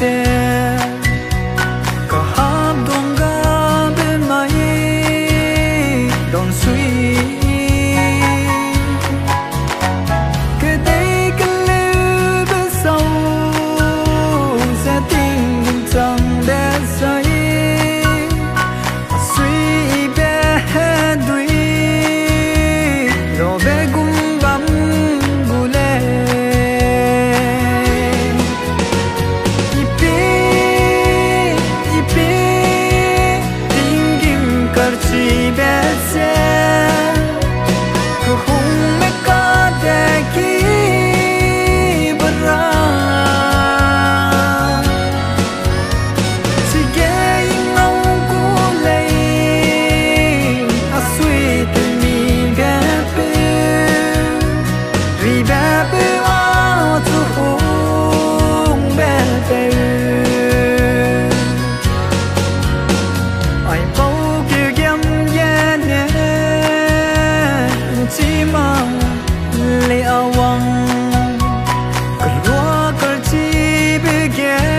te ka ham dong ga be mai don sui ke dei ke le be sau sẽ tình chang de Gimbal, lea wang, kedua percipegete.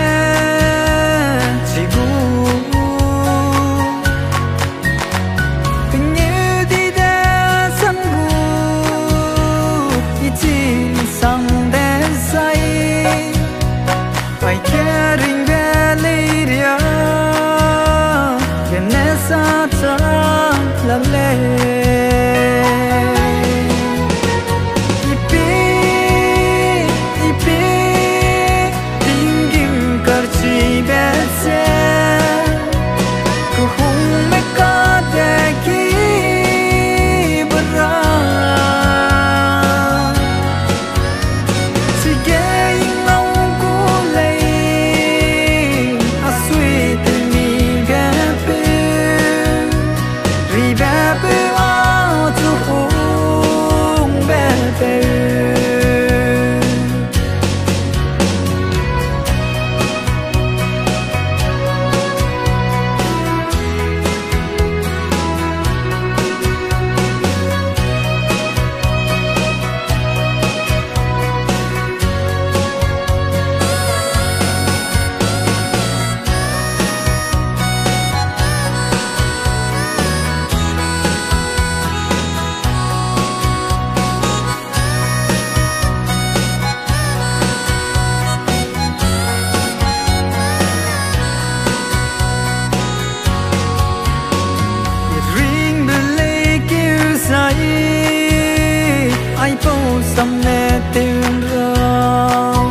tâm nè tên rau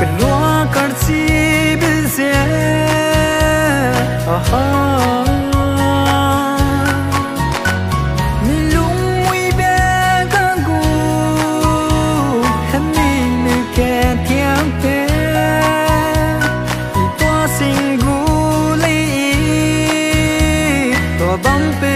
cần lúa cần chi bên xe Bumping